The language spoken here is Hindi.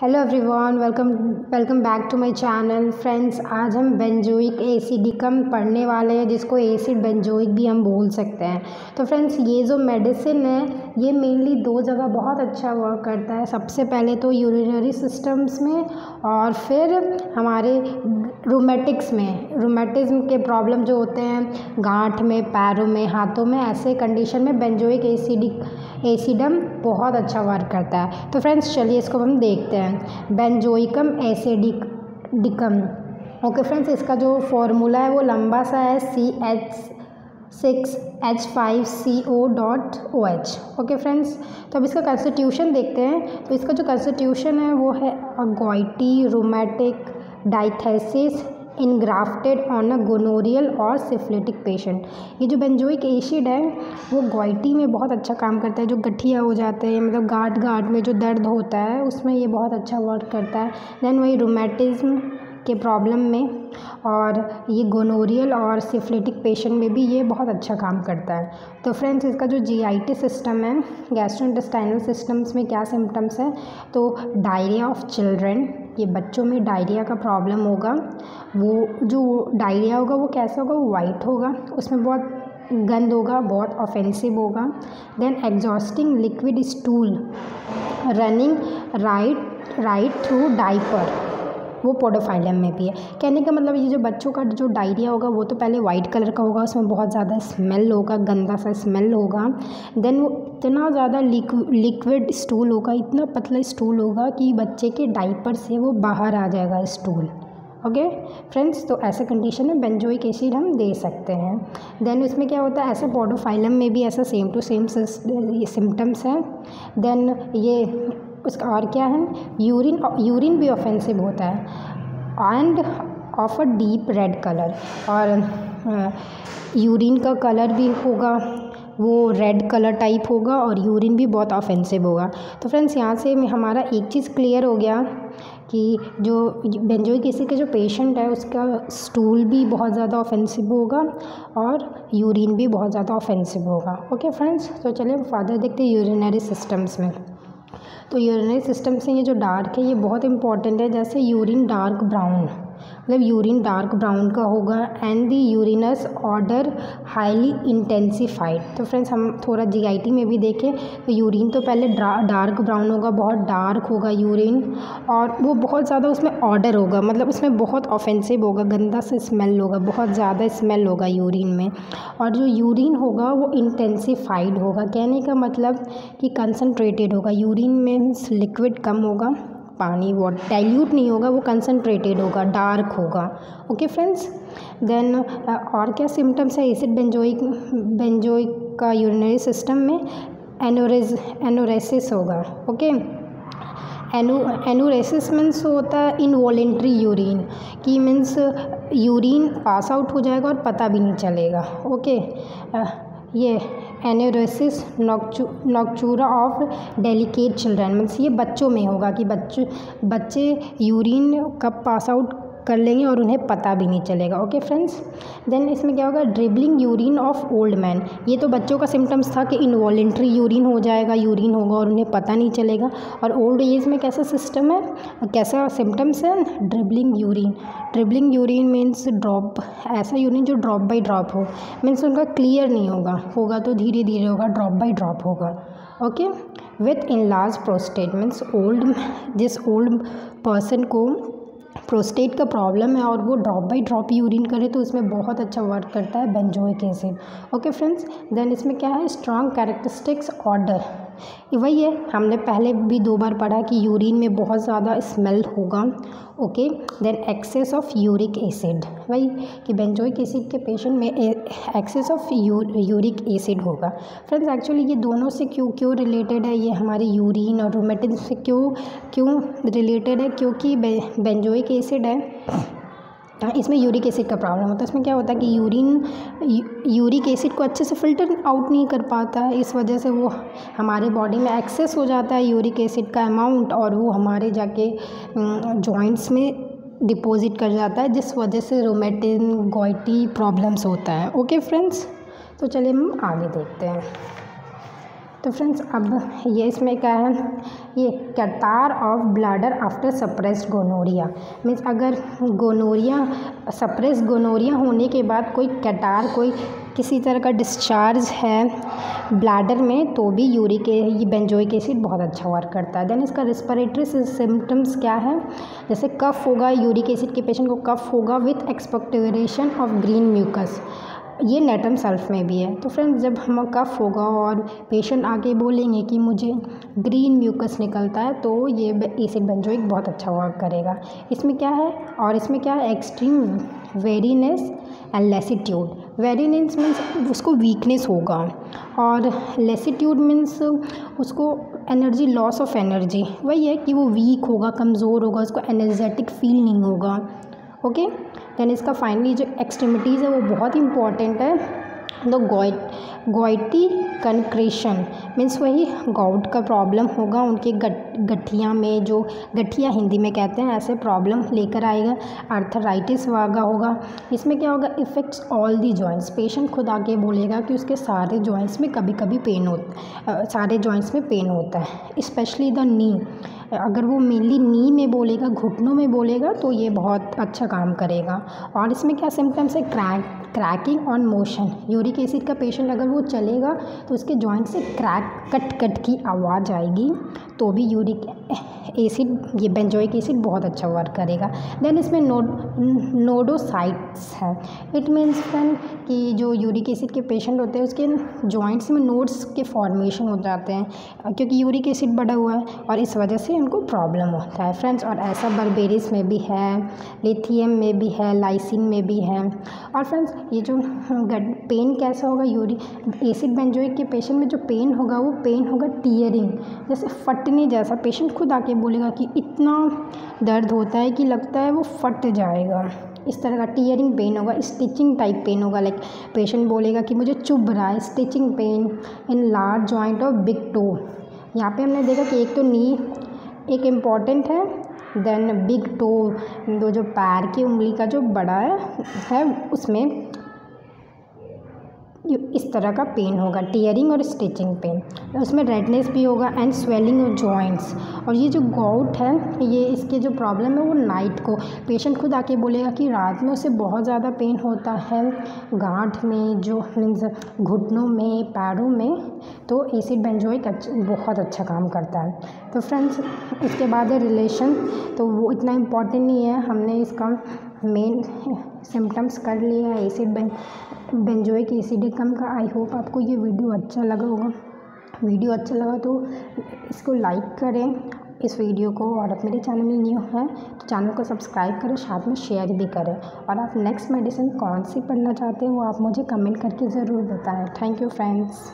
Hello everyone welcome welcome back to my channel friends आज हम बेंजोइक एसिडिकम पढ़ने वाले हैं, जिसको एसिड बेंजोइक भी हम बोल सकते हैं। तो फ्रेंड्स ये जो मेडिसिन है, ये मेनली दो जगह बहुत अच्छा वर्क करता है। सबसे पहले तो यूरिनरी सिस्टम्स में और फिर हमारे रोमेटिक्स में। रोमेटिज्म के प्रॉब्लम जो होते हैं, गांठ में, पैरों में, हाथों में, ऐसे कंडीशन में बेंजोइक एसिडिक एसिडम बहुत अच्छा वर्क करता है। तो फ्रेंड्स चलिए इसको हम देखते हैं। बेंजोइकम एसिडिकम डिकम। ओके फ्रेंड्स इसका जो फॉर्मूला है वो लंबा सा है C H six H five C O dot O H okay friends तो अब इसका कंस्टिट्यूशन देखते हैं। तो इसका जो कंस्टिट्यूशन है वो है a gouty rheumatic diathesis engrafted on a gonorrhoeal और सिफिलिटिक पेशेंट ये जो बेंजोइक एसिड है, वो गोइटी में बहुत अच्छा काम करता है, जो गठिया हो जाते हैं मतलब गांठ गांठ में जो दर्द होता है, उसमें ये बहुत अच्छा वर्क करता है। देन वही रोमेटिज्म के प्रॉब्लम में और ये गोनोरियल और सिफिलिटिक पेशेंट में भी ये बहुत अच्छा काम करता है। तो फ्रेंड्स इसका जो जीआईटी सिस्टम है गैस्ट्रोइंटेस्टाइनल सिस्टम्स में क्या सिम्टम्स हैं? तो डायरिया ऑफ़ चिल्ड्रन ये बच्चों में डायरिया का प्रॉब्लम होगा, वो जो डायरिया होगा वो कैसा होगा, वो वाइट होगा, उसमें बहुत गंद होगा, बहुत ऑफेंसिव होगा। Then exhausting liquid stool running right right through diaper वो पोडोफाइलम में भी है। कहने का मतलब ये जो बच्चों का जो डायरिया होगा, वो तो पहले वाइट कलर का होगा, उसमें बहुत ज़्यादा स्मेल होगा, गंदा सा स्मेल होगा। देन वो इतना ज़्यादा लिक्विड स्टूल होगा, इतना पतला स्टूल होगा कि बच्चे के डाइपर से वो बाहर आ जाएगा स्टूल। ओके? फ्रेंड्स तो ऐसे कंडीशन में बेंजोइक एसिड हम दे सकते हैं। देन उसमें क्या होता है, ऐसे पोडोफाइलम में भी ऐसा सेम टू सेम सिम्टम्स हैं। देन ये उसका और क्या है? यूरिन यूरिन भी ऑफेंसिव होता है। And of a deep red colour और यूरिन का कलर भी होगा। वो रेड कलर टाइप होगा और यूरिन भी बहुत ऑफेंसिव होगा। तो फ्रेंड्स यहाँ से हमारा एक चीज़ क्लियर हो गया कि जो बेंजोइक एसिड का जो पेशेंट है, उसका स्टूल भी बहुत ज़्यादा ऑफेंसिव होगा और यूरिन भी बहुत ज़्यादा ऑफेंसिव होगा। ओके फ्रेंड्स तो चलिए फादर देखते हैं यूरिनरी सिस्टम्स में। तो यूरिनरी सिस्टम से ये जो डार्क है, ये बहुत इंपॉर्टेंट है, जैसे यूरिन डार्क ब्राउन। मतलब यूरिन डार्क ब्राउन का होगा and the urinous odour highly intensified तो फ्रेंड्स हम थोड़ा जीआईटी में भी देखें तो यूरिन तो पहले डार्क ब्राउन होगा, बहुत डार्क होगा यूरिन और वो बहुत ज़्यादा उसमें ऑर्डर होगा मतलब उसमें बहुत ऑफेंसिव होगा, गंदा सा स्मेल होगा, बहुत ज़्यादा स्मेल होगा यूरिन में और जो यूरिन होगा वो इंटेंसीफाइड होगा। कहने का मतलब कि कंसनट्रेटेड होगा यूरिन मीन्स लिक्विड कम होगा। पानी वो डाइल्यूट नहीं होगा, वो कंसनट्रेटेड होगा डार्क होगा। ओके फ्रेंड्स देन और क्या सिम्टम्स है? एसिड बेंजोइक बेंजोइक का यूरिनरी सिस्टम में एनोरेज एनोरेसिस होगा। ओके एनो एनोरेसिस मीन्स होता है इनवॉलेंट्री यूरिन कि मीन्स यूरिन पास आउट हो जाएगा और पता भी नहीं चलेगा। ओके ये enuresis nocturna of delicate children means ये बच्चों में होगा कि बच्चे बच्चे यूरिन कब पास आउट कर लेंगे और उन्हें पता भी नहीं चलेगा। ओके फ्रेंड्स देन इसमें क्या होगा? Dribbling urine of old man ये तो बच्चों का सिम्टम्स था कि इनवॉलेंट्री यूरिन हो जाएगा यूरिन होगा और उन्हें पता नहीं चलेगा। और ओल्ड एज में कैसा सिस्टम है? कैसा सिम्टम्स है? Dribbling urine dribbling urine means drop ऐसा यूरिन जो ड्रॉप बाई ड्रॉप हो मीन्स उनका क्लियर नहीं होगा। होगा तो धीरे धीरे होगा ड्रॉप बाई ड्रॉप होगा। Okay with in large prostate means old जिस ओल्ड पर्सन को प्रोस्टेट का प्रॉब्लम है और वो ड्रॉप बाई ड्रॉप यूरिन करे तो उसमें बहुत अच्छा वर्क करता है benzoic acid okay friends then इसमें क्या है? स्ट्रॉन्ग कैरेक्टरिस्टिक्स ऑर्डर वही है, हमने पहले भी दो बार पढ़ा कि यूरिन में बहुत ज़्यादा स्मेल होगा okay then excess of uric acid वही कि बेंजोइक एसिड के पेशेंट में एक्सेस ऑफ़ यूरिक एसिड होगा। फ्रेंड्स एक्चुअली ये दोनों से क्यों क्यों रिलेटेड है ये हमारे यूरिन और रोमेटिन से क्यों क्यों रिलेटेड है? क्योंकि बेंजोइक एसिड है इसमें यूरिक एसिड का प्रॉब्लम होता है। इसमें क्या होता है कि यूरिन यूरिक एसिड को अच्छे से फ़िल्टर आउट नहीं कर पाता। है इस वजह से वो हमारे बॉडी में एक्सेस हो जाता है यूरिक एसिड का अमाउंट और वो हमारे जाके जॉइंट्स में डिपॉजिट कर जाता है, जिस वजह से रोमेटिन गोइटी प्रॉब्लम्स होता है। ओके फ्रेंड्स तो चलिए हम आगे देखते हैं। तो फ्रेंड्स, अब ये इसमें क्या है? ये catarrh of bladder after suppressed gonorrhoea. Means अगर गोनोरिया सप्रेस गोनोरिया होने के बाद कोई कटार कोई किसी तरह का डिस्चार्ज है ब्लैडर में तो भी यूरिक ये बेंजोइक एसिड बहुत अच्छा वर्क करता है। देन इसका रिस्परेटरी सिम्टम्स क्या है? जैसे कफ होगा, यूरिक एसिड के पेशेंट को कफ होगा with expectation of green mucus ये नेटम सेल्फ में भी है। तो फ्रेंड्स, जब हम कफ होगा और पेशेंट आके बोलेंगे कि मुझे ग्रीन म्यूकस निकलता है तो ये एसिड बेंजोइक बहुत अच्छा वर्क करेगा। इसमें क्या है? और इसमें क्या है? Extreme weariness and lassitude weariness means उसको वीकनेस होगा। और लेसीट्यूड मीन्स उसको एनर्जी लॉस ऑफ़ एनर्जी वही है कि वो वीक होगा, कमज़ोर होगा, उसको एनर्जेटिक फील नहीं होगा। ओके देन इसका फाइनली जो एक्सट्रीमिटीज़ है, वो बहुत इंपॉर्टेंट है। द गोइट गोइटी कनक्रेशन मीन्स वही गाउट का प्रॉब्लम होगा, उनके गट, गठिया में जो, गठिया हिंदी में कहते हैं, ऐसे प्रॉब्लम लेकर आएगा। आर्थराइटिस वागा होगा। इसमें क्या होगा? Affects all the joints patient खुद आके बोलेगा कि उसके सारे जॉइंट्स में कभी कभी पेन होता सारे जॉइंट्स में पेन होता है। स्पेशली द नी अगर वो मेनली नी में बोलेगा, घुटनों में बोलेगा तो ये बहुत अच्छा काम करेगा। और इसमें क्या सिम्टम्स है? Crack cracking on motion uric acid का पेशेंट अगर वो चलेगा तो उसके जॉइंट से क्रैक कट कट की आवाज़ आएगी तो भी यूरिक एसिड ये बेंजोइक एसिड बहुत अच्छा वर्क करेगा। देन इसमें नोड नोडोसाइट्स है। इट मीन्स फ्रेंड कि जो यूरिक एसिड के पेशेंट होते हैं, उसके जॉइंट्स में नोड्स के फॉर्मेशन हो जाते हैं, क्योंकि यूरिक एसिड बढ़ा हुआ है, और इस वजह से उनको प्रॉब्लम होता है। फ्रेंड्स और ऐसा बर्बेरिस में भी है लिथियम में भी है लाइसिन में भी है। और फ्रेंड्स ये जो पेन कैसा होगा? यूरिक एसिड बेंजोइक के पेशेंट में जो पेन होगा, वो पेन होगा टीयरिंग जैसे फटने जैसा। पेशेंट खुद आके बोलेगा कि इतना दर्द होता है कि लगता है वो फट जाएगा। इस तरह का टीयरिंग पेन होगा स्टिचिंग टाइप पेन होगा। लाइक पेशेंट बोलेगा कि मुझे चुभ रहा है stitching pain in large joint और बिग टो यहाँ पे हमने देखा कि एक तो नी एक इंपॉर्टेंट है देन बिग टो दो जो पैर की उंगली का जो बड़ा है है, उसमें इस तरह का पेन होगा टीयरिंग और स्टिचिंग पेन उसमें रेडनेस भी होगा एंड स्वेलिंग और जॉइंट्स और ये जो गाउट है, ये इसके जो प्रॉब्लम है वो नाइट को पेशेंट खुद आके बोलेगा कि रात में उसे बहुत ज़्यादा पेन होता है, गांठ में, जो मीन्स घुटनों में, पैरों में तो एसिड बेंजोइक अच्छा बहुत अच्छा काम करता है। तो फ्रेंड्स इसके बाद है रिलेशन तो वो इतना इंपॉर्टेंट नहीं है। हमने इसका मेन सिम्टम्स कर लिए हैं एसिड बें बेंजोइक एसिडिकम का आई होप आपको ये वीडियो अच्छा लगा होगा। वीडियो अच्छा लगा तो इसको लाइक करें इस वीडियो को। और आप मेरे चैनल में न्यू हैं तो चैनल को सब्सक्राइब करें, साथ में शेयर भी करें। और आप नेक्स्ट मेडिसिन कौन सी पढ़ना चाहते हैं, वो आप मुझे कमेंट करके ज़रूर बताएँ। Thank you friends